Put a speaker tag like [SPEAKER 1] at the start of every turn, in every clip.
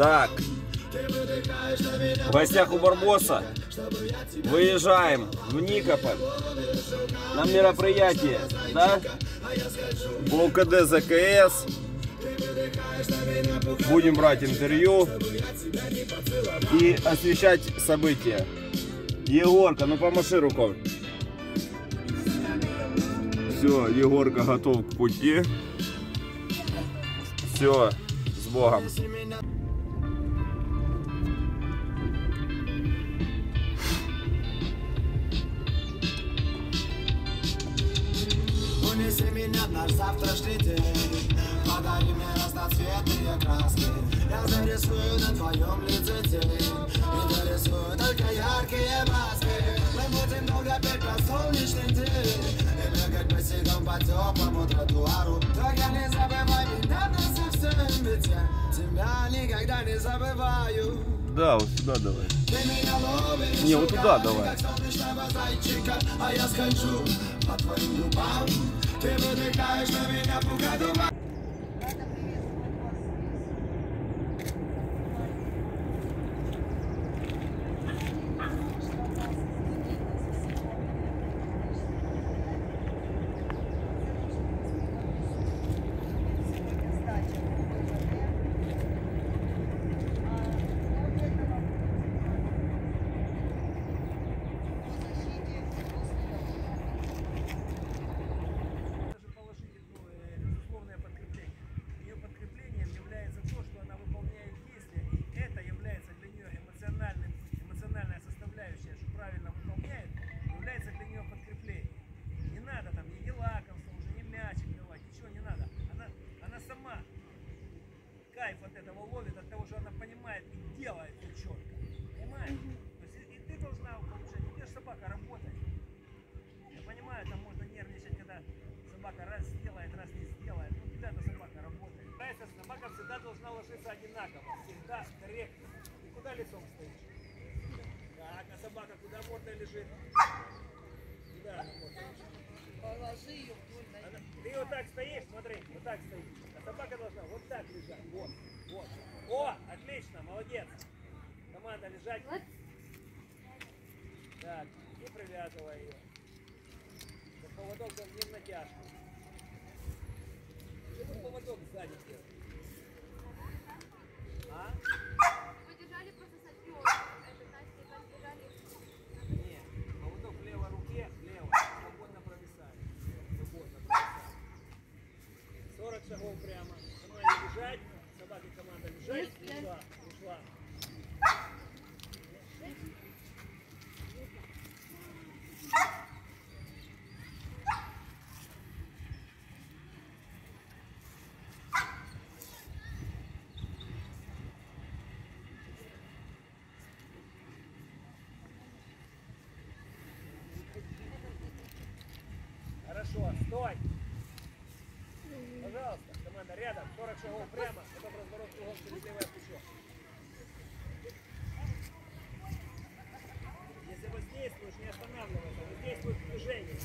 [SPEAKER 1] Так. В гостях у Барбоса. Выезжаем в Никополь. На мероприятие, да? В ЗКС. Будем брать интервью и освещать события. Егорка, ну помаши рукой. Все, Егорка готов к пути. Все, с Богом.
[SPEAKER 2] Унеси меня наш завтрашний день Подари мне разноцветные краски Я зарисую на твоем лице тень И дорисую только яркие маски Мы будем долго петь про солнечный день И бегать босиком по теплому тротуару Только не забывай меня насовсем Ведь я тебя никогда не забываю
[SPEAKER 1] Да, вот сюда давай.
[SPEAKER 2] Ты меня ловишь
[SPEAKER 1] Не, вот туда давай.
[SPEAKER 2] а я скольжу по твоим губам.
[SPEAKER 3] Te vou deixar esta menina por do mar ложиться одинаково, всегда корректно. И куда лицом стоишь? Так, а собака куда мордой лежит? Куда она мордой лежит?
[SPEAKER 4] Положи ее вдоль.
[SPEAKER 3] Она- Ты вот так стоишь, смотри, вот так стоишь. А собака должна вот так лежать. Вот, вот. О, отлично, молодец. Команда лежать. Так, и привязывай ее. Так поводок не в натяжку. Что тут поводок сзади делает? А?
[SPEAKER 5] Подержали просто с отвёрткой. Это значит, если подержали
[SPEAKER 3] Нет, поводок в левой руке, влево, свободно провисает. Свободно провисает. 40 шагов прямо. Команде лежать, собаке команда лежать, ушла, ушла. Хорошо, стой. Пожалуйста, команда рядом, 40 шагов прямо, потом разворот кругом через левое плечо. Если воздействуешь, не останавливайся, воздействуй в движении.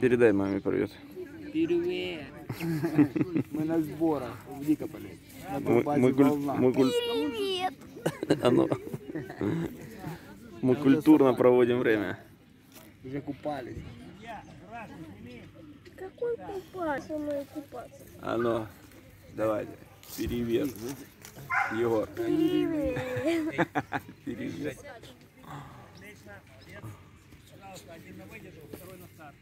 [SPEAKER 1] Передай маме привет.
[SPEAKER 6] Привет! Мы на сборах в Никополе. На
[SPEAKER 1] Мы, мы мы куль- А ну. Мы культурно проводим время.
[SPEAKER 6] Уже купались.
[SPEAKER 5] Какой купаться? Со мной купаться.
[SPEAKER 1] А ну, давайте. Привет. Егор.
[SPEAKER 3] Молодец. Пожалуйста, один на выдержал, второй на старт.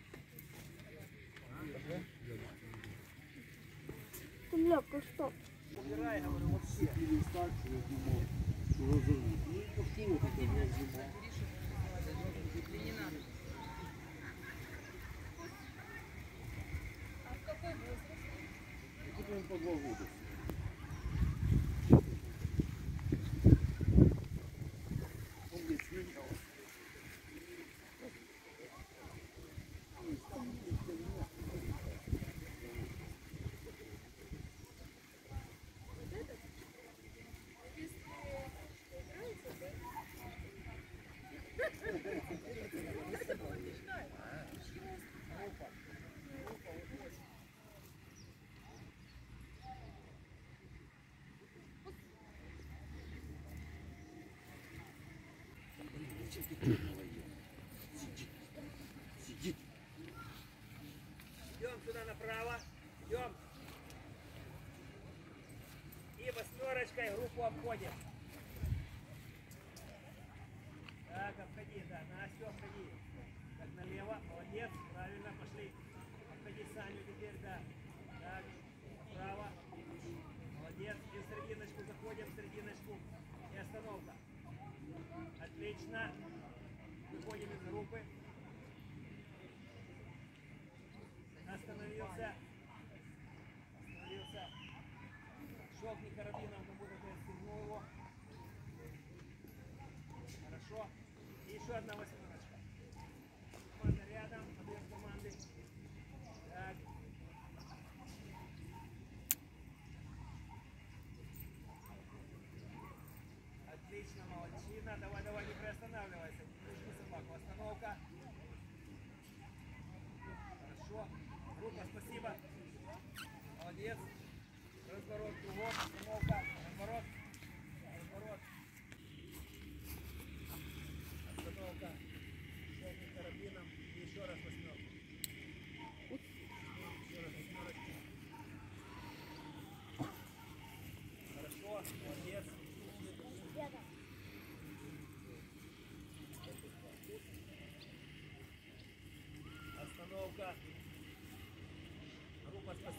[SPEAKER 5] Ляпка, что?
[SPEAKER 3] Убирай, говорю, вообще. Какой он по два года? Обходим. Так, обходи, да, Настю обходи. Так, налево, молодец, правильно, пошли. Обходи Саню теперь, да. Так, направо. Молодец, и в серединочку заходим, в серединочку. И остановка. Отлично. Выходим из группы. Остановился. Остановился. Щелкни карабином, как будто ты отстегнул его. Хорошо. И еще одна восьмерочка. Команда рядом, объем команды. Так. Отлично, молодчина. Давай, давай, не приостанавливайся. Пушки собаку. Остановка. Хорошо. Группа, спасибо. Молодец. Разворот кругом. Остановка. Разворот. Разворот. Остановка. Щелкни карабином. И еще раз восьмерку. Еще раз восьмерочку. Хорошо. Молодец. Остановка.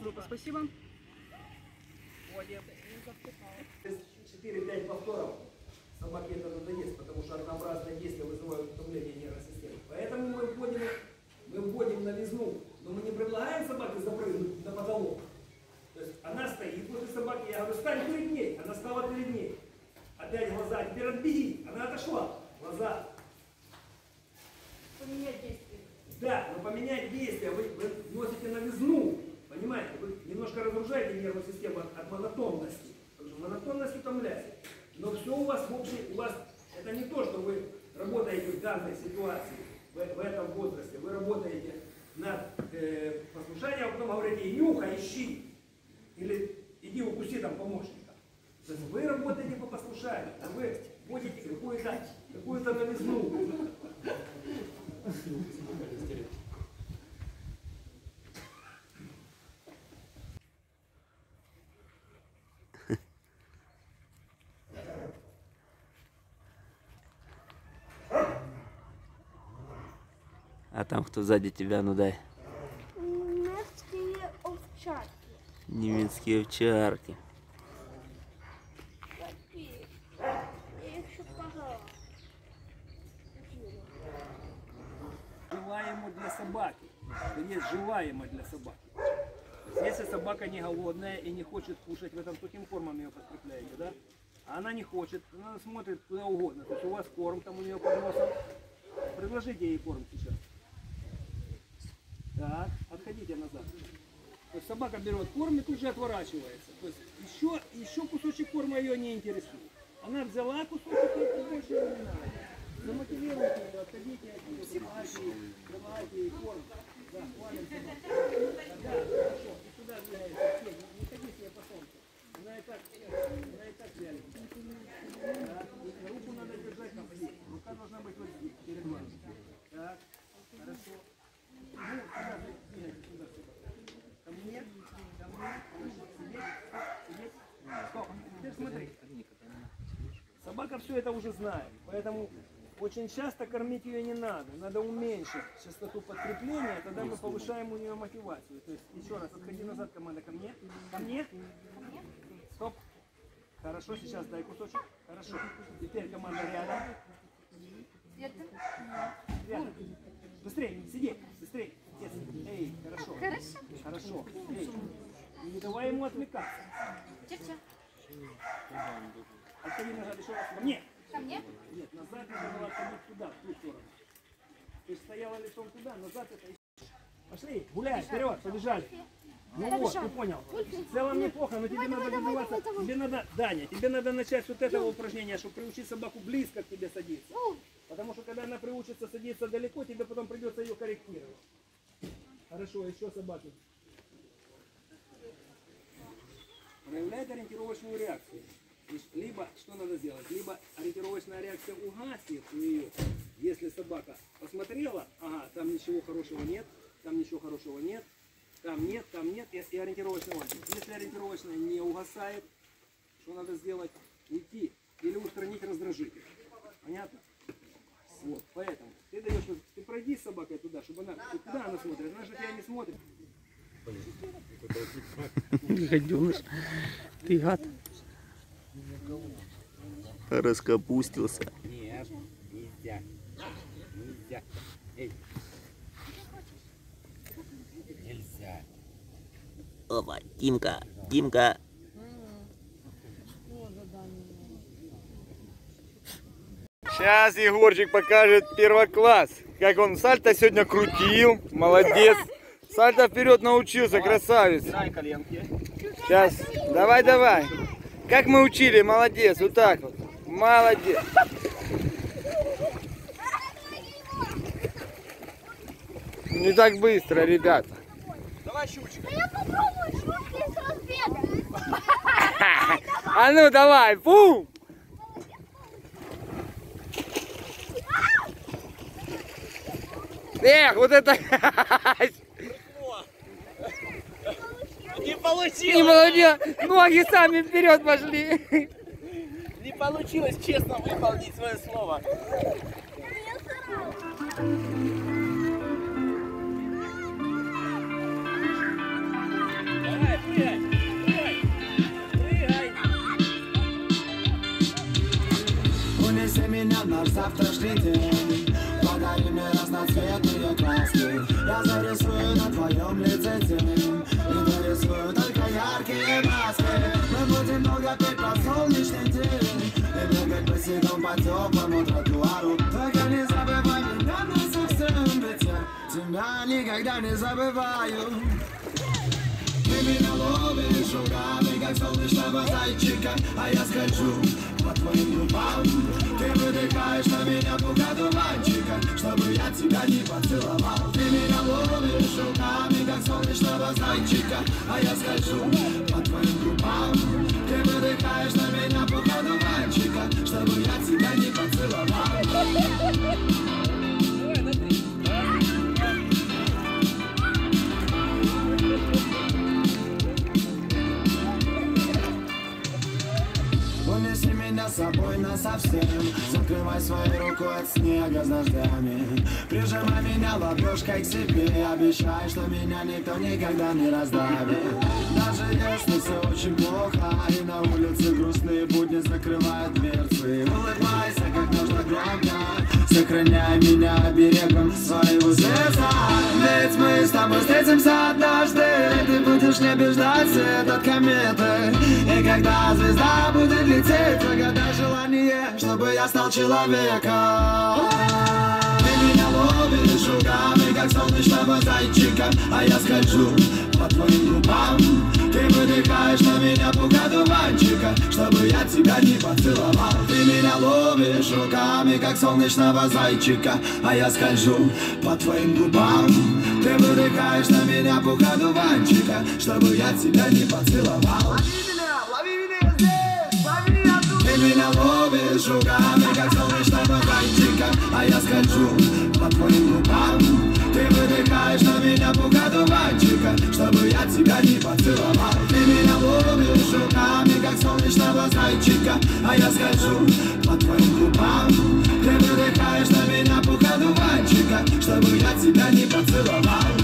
[SPEAKER 3] Группа, спасибо.
[SPEAKER 4] Группа, спасибо.
[SPEAKER 3] Вводим. 4-5 повторов собаке это надоест, потому что однообразные действия вызывают утомление нервной системы. Поэтому мы вводим, мы вводим новизну, но мы не предлагаем собаке запрыгнуть на потолок. То есть она стоит возле собаки, я говорю, стань перед ней, она стала перед ней. Опять глаза, теперь отбеги, она отошла. Глаза.
[SPEAKER 4] Поменять действие.
[SPEAKER 3] Да, но поменять действия, вы, вы вносите новизну, понимаете, вы немножко разрушаете нервную систему от, от монотонности, потому что монотонность утомляет. Но все у вас это не то, что вы работаете в данной ситуации, в, в этом возрасте, вы работаете над э, послушанием, а потом говорите, нюхай, ищи, или иди укуси там помощника. То есть вы работаете по послушанию, а вы вводите какую-то какую новизну.
[SPEAKER 1] А там кто сзади тебя, ну дай.
[SPEAKER 5] Немецкие овчарки.
[SPEAKER 1] Немецкие овчарки.
[SPEAKER 3] Желаемо для собаки. Есть желаемо для собаки. Если собака не голодная и не хочет кушать, вы там сухим кормом ее подкрепляете, да? А она не хочет, она смотрит куда угодно. То есть у вас корм там у нее под носом. Предложите ей корм сейчас. Так, отходите назад. То есть собака берет корм и тут же отворачивается. То есть еще, еще кусочек корма ее не интересует. Она взяла кусочек и больше не надо. Замотивируйте ее, отходите от нее, предлагайте ей корм. Да, хвалим собаку. Да, хорошо. И сюда двигается. Все, не, не ходи себе по солнцу. Она и так, она и так вялит. Так, и руку надо держать там здесь. Рука должна быть вот здесь, перед вами. Так, хорошо. Ну, сюда двигайте, сюда, сюда. Ко мне, ко мне, хорошо. Сидеть, сидеть. Стоп, теперь смотри. Собака все это уже знает, поэтому очень часто кормить ее не надо. Надо уменьшить частоту подкрепления, тогда мы повышаем у нее мотивацию. То есть еще раз, отходи назад, команда, ко мне. Ко мне. Стоп. Хорошо, сейчас дай кусочек. Хорошо. Теперь команда рядом. Рядом. Быстрее, сиди, быстрее. Yes. Эй, хорошо.
[SPEAKER 5] Хорошо.
[SPEAKER 3] Хорошо. Эй. Не давай ему отвлекаться.
[SPEAKER 5] Ча-ча.
[SPEAKER 3] Отходи назад еще раз. Мне.
[SPEAKER 5] Ко мне?
[SPEAKER 3] Нет, назад надо было отходить туда, в ту сторону. Ты стояла лицом туда, назад это... Пошли, гуляй, вперед, побежали. Ну вот, ты понял. В целом неплохо, но тебе надо добиваться, тебе надо, Даня, тебе надо начать с вот этого упражнения, чтобы приучить собаку близко к тебе садиться. Потому что когда она приучится садиться далеко, тебе потом придется ее корректировать. Хорошо, еще собаки. Проявляет ориентировочную реакцию. Либо что надо сделать? Либо ориентировочная реакция угаснет у нее, если собака посмотрела, ага, там ничего хорошего нет, там ничего хорошего нет, Там нет, там нет, и, и ориентировочный лампочка. Если ориентировочная не угасает, что надо сделать? Уйти или устранить раздражитель. Понятно? Вот, поэтому ты даешь, ты пройди с собакой туда, чтобы она, куда она смотрит? Она же тебя не смотрит.
[SPEAKER 6] Гаденыш. Ты гад.
[SPEAKER 1] Раскопустился.
[SPEAKER 6] Нет, нельзя. Нельзя. Эй. Нельзя.
[SPEAKER 1] Опа, Тимка, Тимка.
[SPEAKER 7] Сейчас Егорчик покажет первокласс. Как он сальто сегодня крутил. Молодец. Сальто вперед научился, красавец. Сейчас. Давай, давай. Как мы учили, молодец. Вот так вот. Молодец. Не так быстро, ребята. А ну давай, бум! Эх, вот это...
[SPEAKER 8] Не получилось!
[SPEAKER 7] Не молодец, ноги сами вперед пошли.
[SPEAKER 8] Не получилось честно выполнить свое слово. Давай! Прыгай!
[SPEAKER 2] Унеси меня в наш завтрашний день Подари мне разноцветные краски Я зарисую на твоем лице будем долго петь про солнечный день И бегать босиком по теплому тротуару Только не забывай меня на совсем Ведь я тебя никогда не забываю ты меня ловишь руками, как солнечного зайчика А я скольжу по твоим губам Ты выдыхаешь на меня пуга дуванчика Чтобы я тебя не поцеловал Ты меня ловишь руками, как солнечного зайчика А я скольжу по твоим губам Ты выдыхаешь на собой на совсем Закрывай своей рукой от снега с дождями. Прижимай меня ладошкой к себе. Обещай, что меня никто никогда не раздавит. Даже если все очень плохо И на улице грустные будни закрывают дверцы. Улыбайся как можно громко Сохраняй меня оберегом своего сердца. Ведь мы с тобой встретимся однажды. Ты будешь не ждать свет от кометы. И когда звезда будет лететь Загадай желание, чтобы я стал человеком. Ты меня ловишь руками, как солнечного зайчика А я скольжу по твоим губам Выдыхаешь на меня пуга дуванчика Чтобы я тебя не поцеловал. Ты меня ловишь руками, как солнечного зайчика А я скольжу по твоим губам. Ты выдыхаешь на меня пуга дуванчика Чтобы я тебя не поцеловал. Ты меня ловишь руками, как солнечного зайчика А я скольжу по твоим губам. Ты выдыхаешь на меня пуга дуванчика Чтобы я тебя не поцеловал солнечного зайчика А я скажу по твоим губам Ты выдыхаешь на меня пуха дуванчика Чтобы я тебя не поцеловал